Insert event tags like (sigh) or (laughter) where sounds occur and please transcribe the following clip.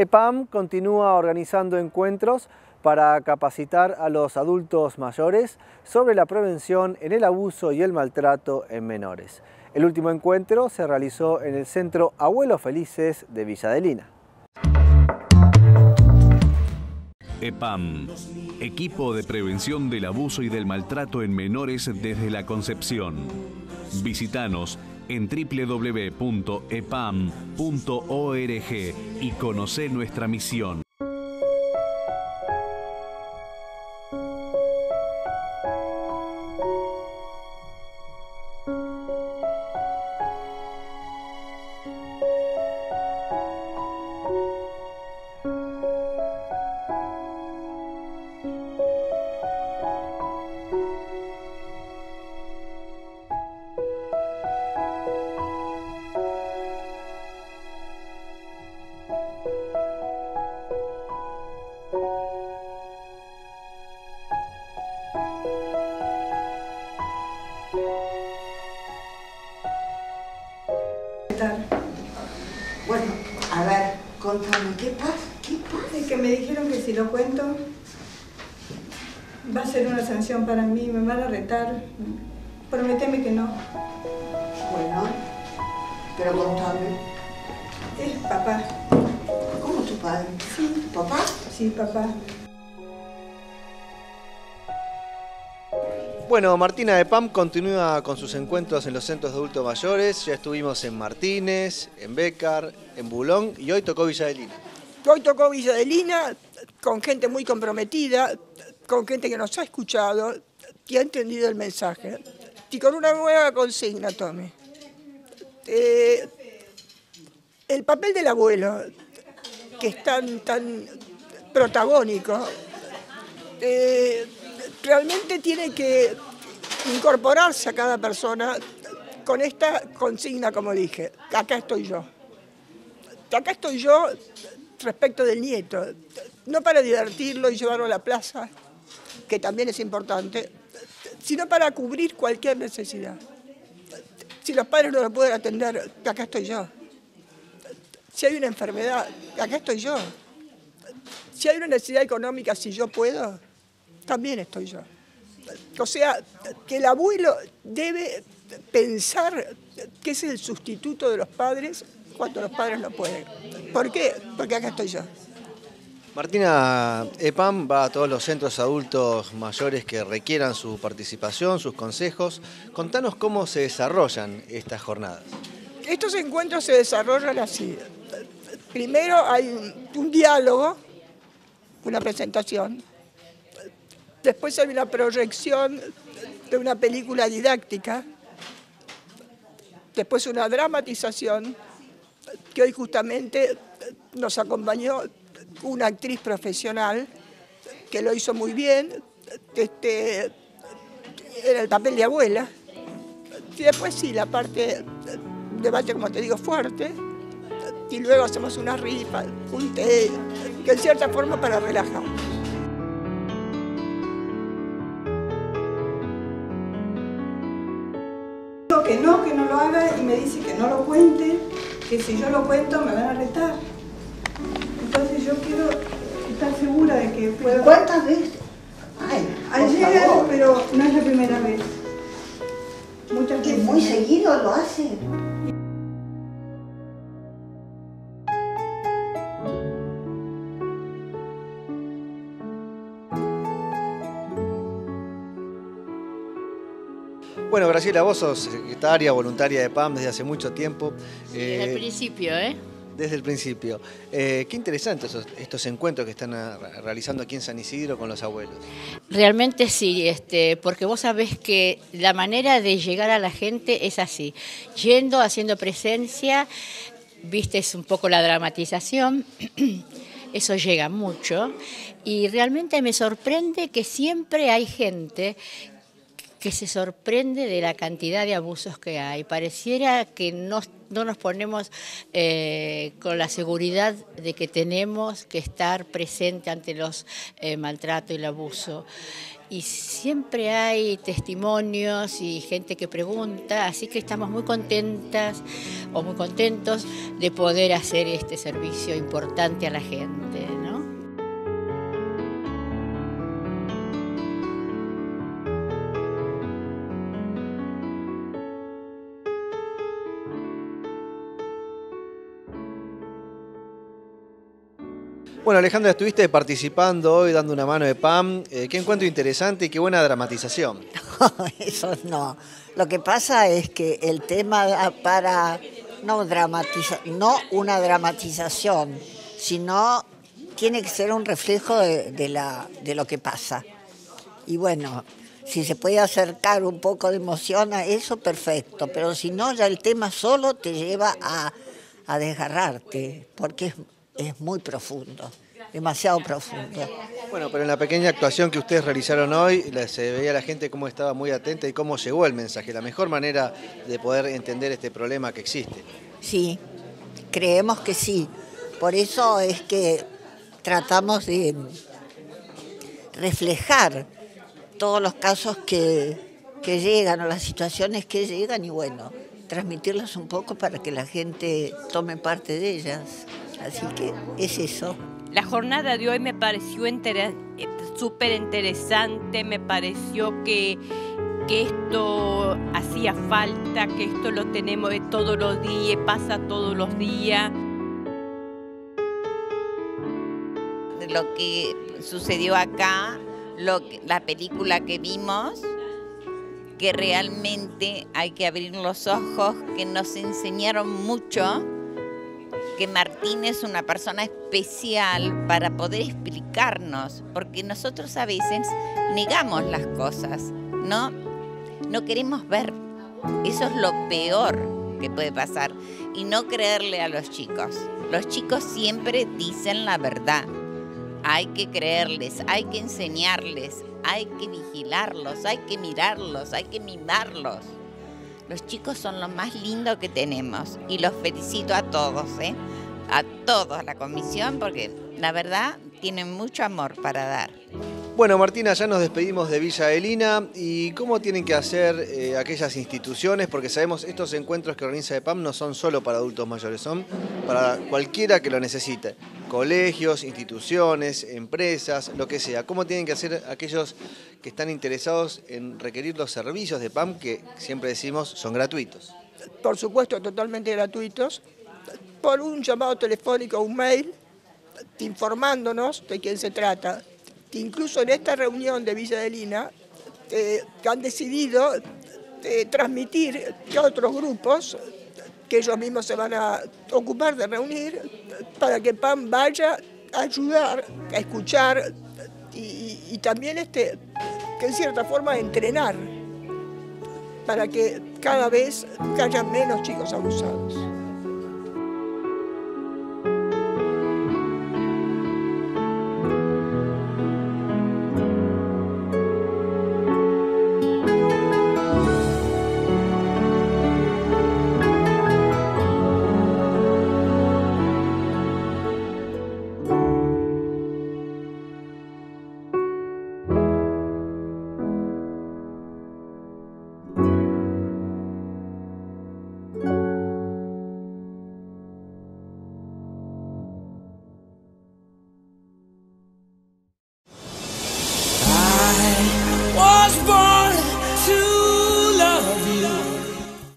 EPAM continúa organizando encuentros para capacitar a los adultos mayores sobre la prevención en el abuso y el maltrato en menores. El último encuentro se realizó en el Centro Abuelos Felices de Villadelina. EPAM, Equipo de Prevención del Abuso y del Maltrato en Menores desde la Concepción. Visítanos en www.epam.org y conoce nuestra misión. Bueno, a ver, contame, ¿qué pasa? ¿Qué pasa? Es que me dijeron que si lo cuento va a ser una sanción para mí, me van a retar. Prométeme que no. Bueno, pero contame. Es papá. ¿Cómo tu padre? Sí. ¿Papá? Sí, papá. Bueno, Martina de PAM continúa con sus encuentros en los centros de adultos mayores. Ya estuvimos en Martínez, en Bécar, en Bulón y hoy tocó Villa de Lina. Hoy tocó Villa de Lina con gente muy comprometida, con gente que nos ha escuchado y ha entendido el mensaje. Y con una nueva consigna, Tommy. Eh, el papel del abuelo, que es tan, tan protagónico, eh, realmente tiene que incorporarse a cada persona con esta consigna, como dije, acá estoy yo. Acá estoy yo respecto del nieto, no para divertirlo y llevarlo a la plaza, que también es importante, sino para cubrir cualquier necesidad. Si los padres no lo pueden atender, acá estoy yo. Si hay una enfermedad, acá estoy yo. Si hay una necesidad económica, si yo puedo, también estoy yo. O sea, que el abuelo debe pensar que es el sustituto de los padres cuando los padres no pueden. ¿Por qué? Porque acá estoy yo. Martina, EPAM va a todos los centros adultos mayores que requieran su participación, sus consejos. Contanos cómo se desarrollan estas jornadas. Estos encuentros se desarrollan así. Primero hay un, un diálogo, una presentación. Después hay una proyección de una película didáctica. Después una dramatización que hoy justamente nos acompañó una actriz profesional que lo hizo muy bien, este, era el papel de abuela. Y después sí, la parte debate, como te digo, fuerte. Y luego hacemos una rifa, un té, que en cierta forma para relajar. Que no, que no lo haga y me dice que no lo cuente, que si yo lo cuento me van a retar. Entonces yo quiero estar segura de que puedo... ¿Cuántas veces? Ay, Ayer, favor. pero no es la primera vez. Muchas ¿Que veces. muy seguido lo hace? Bueno, Graciela, vos sos secretaria, voluntaria de PAM desde hace mucho tiempo. Desde el Eh, principio, ¿eh? desde el principio. Eh, qué interesantes estos encuentros que están realizando aquí en San Isidro con los abuelos. Realmente sí, este, porque vos sabés que la manera de llegar a la gente es así, yendo, haciendo presencia, viste es un poco la dramatización, (clears throat) eso llega mucho, y realmente me sorprende que siempre hay gente que se sorprende de la cantidad de abusos que hay. Pareciera que no, no nos ponemos eh, con la seguridad de que tenemos que estar presente ante los eh, maltratos y el abuso. y siempre hay testimonios y gente que pregunta, así que estamos muy contentas o muy contentos de poder hacer este servicio importante a la gente. Bueno, Alejandra, estuviste participando hoy, dando una mano de PAM. Eh, qué encuentro interesante y qué buena dramatización. (laughs) Eso no. Lo que pasa es que el tema para no, dramatiza, no una dramatización, sino tiene que ser un reflejo de, la, de lo que pasa. Y bueno, si se puede acercar un poco de emoción a eso, perfecto. Pero si no, ya el tema solo te lleva a, a desgarrarte, porque es es muy profundo, demasiado profundo. Bueno, pero en la pequeña actuación que ustedes realizaron hoy, se veía la gente cómo estaba muy atenta y cómo llegó el mensaje, la mejor manera de poder entender este problema que existe. Sí, creemos que sí. Por eso es que tratamos de reflejar todos los casos que, que llegan o las situaciones que llegan y bueno, transmitirlas un poco para que la gente tome parte de ellas. Así que es eso. La jornada de hoy me pareció eh, súper interesante, me pareció que, que esto hacía falta, que esto lo tenemos todos los días, pasa todos los días. Lo que sucedió acá, lo la película que vimos, que realmente hay que abrir los ojos, que nos enseñaron mucho que Martín es una persona especial para poder explicarnos, porque nosotros a veces negamos las cosas, ¿no? No queremos ver. Eso es lo peor que puede pasar. Y no creerle a los chicos. Los chicos siempre dicen la verdad. Hay que creerles, hay que enseñarles, hay que vigilarlos, hay que mirarlos, hay que mimarlos. Los chicos son lo más lindo que tenemos y los felicito a todos, ¿eh? a todos, la comisión, porque la verdad tienen mucho amor para dar. Bueno, Martina, ya nos despedimos de Villa Elina y cómo tienen que hacer eh, aquellas instituciones, porque sabemos estos encuentros que organiza EPAM no son solo para adultos mayores, son para cualquiera que lo necesite, colegios, instituciones, empresas, lo que sea. ¿Cómo tienen que hacer aquellos que están interesados en requerir los servicios de PAM que siempre decimos son gratuitos? Por supuesto, totalmente gratuitos, por un llamado telefónico un mail informándonos de quién se trata. Incluso en esta reunión de Villa de Lina eh, han decidido eh, transmitir a otros grupos que ellos mismos se van a ocupar de reunir para que PAN vaya a ayudar, a escuchar y, también este, que en cierta forma entrenar para que cada vez haya menos chicos abusados.